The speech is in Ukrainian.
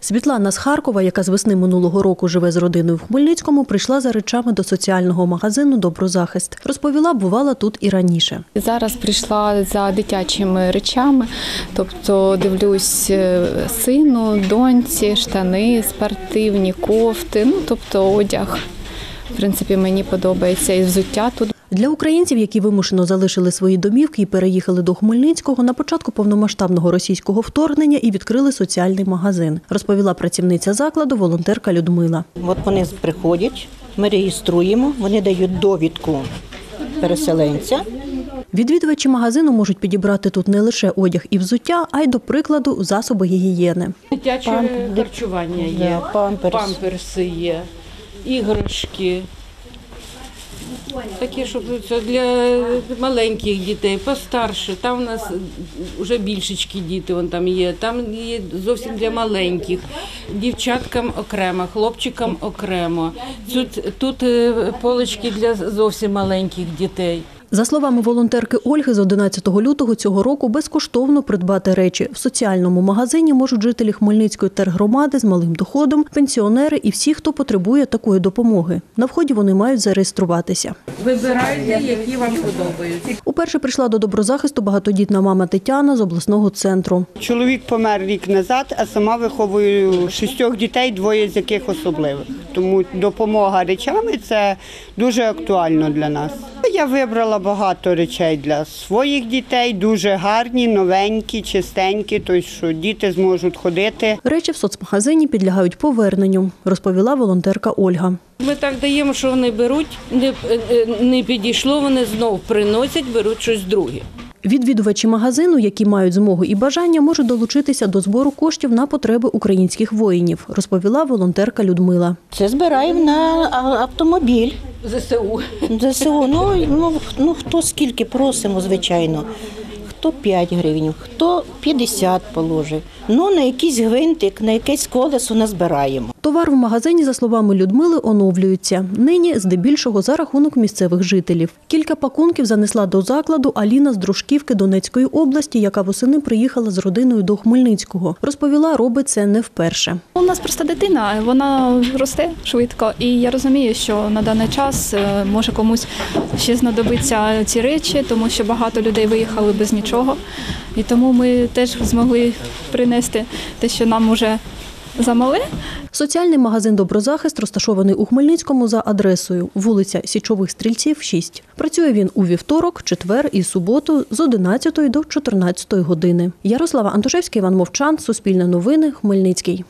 Світлана з Харкова, яка з весни минулого року живе з родиною в Хмельницькому, прийшла за речами до соціального магазину Доброзахист. Розповіла, бувала тут і раніше. Зараз прийшла за дитячими речами, тобто дивлюсь е, сину, доньці, штани, спортивні, кофти, ну тобто одяг. В принципі, мені подобається і взуття тут. Для українців, які вимушено залишили свої домівки і переїхали до Хмельницького, на початку повномасштабного російського вторгнення і відкрили соціальний магазин, розповіла працівниця закладу волонтерка Людмила. От вони приходять, ми реєструємо, вони дають довідку переселенця. Відвідувачі магазину можуть підібрати тут не лише одяг і взуття, а й, до прикладу, засоби гігієни. Дитяче харчування є, памперси є, іграшки. Такі, щоб це для маленьких дітей, постарше. Там у нас вже більшечки діти вон там є. Там є зовсім для маленьких. Дівчаткам окремо, хлопчикам окремо. Тут, тут е, полочки для зовсім маленьких дітей. За словами волонтерки Ольги, з 11 лютого цього року безкоштовно придбати речі в соціальному магазині можуть жителі Хмельницької тергромади з малим доходом, пенсіонери і всі, хто потребує такої допомоги. На вході вони мають зареєструватися. Вибирайте, які вам подобаються. Уперше прийшла до доброзахисту багатодітна мама Тетяна з обласного центру. Чоловік помер рік назад, а сама виховую шістьох дітей, двоє з яких особливих. Тому допомога речами це дуже актуально для нас. Я вибрала багато речей для своїх дітей, дуже гарні, новенькі, чистенькі, тобто що діти зможуть ходити. Речі в соцмагазині підлягають поверненню, розповіла волонтерка Ольга. Ми так даємо, що вони беруть, не, не підійшло, вони знов приносять, беруть щось друге. Відвідувачі магазину, які мають змогу і бажання, можуть долучитися до збору коштів на потреби українських воїнів, розповіла волонтерка Людмила. Це збираємо на автомобіль. ЗСУ. ЗСУ. Ну, ну, ну хто скільки просимо, звичайно. Хто 5 гривень, хто 50 положить. Ну, на якийсь гвинтик, на якесь колесо назбираємо. Товар в магазині, за словами Людмили, оновлюється. Нині здебільшого за рахунок місцевих жителів. Кілька пакунків занесла до закладу Аліна з Дружківки Донецької області, яка восени приїхала з родиною до Хмельницького. Розповіла, робить це не вперше. У нас просто дитина, вона росте швидко, і я розумію, що на даний час е, може комусь ще знадобиться ці речі, тому що багато людей виїхали без нічого. І тому ми теж змогли принести те, що нам уже замале, Соціальний магазин Доброзахист розташований у Хмельницькому за адресою вулиця Січових Стрільців, 6. Працює він у вівторок, четвер і суботу з 11 до 14 години. Ярослава Антошевська, Іван Мовчан, Суспільне новини, Хмельницький.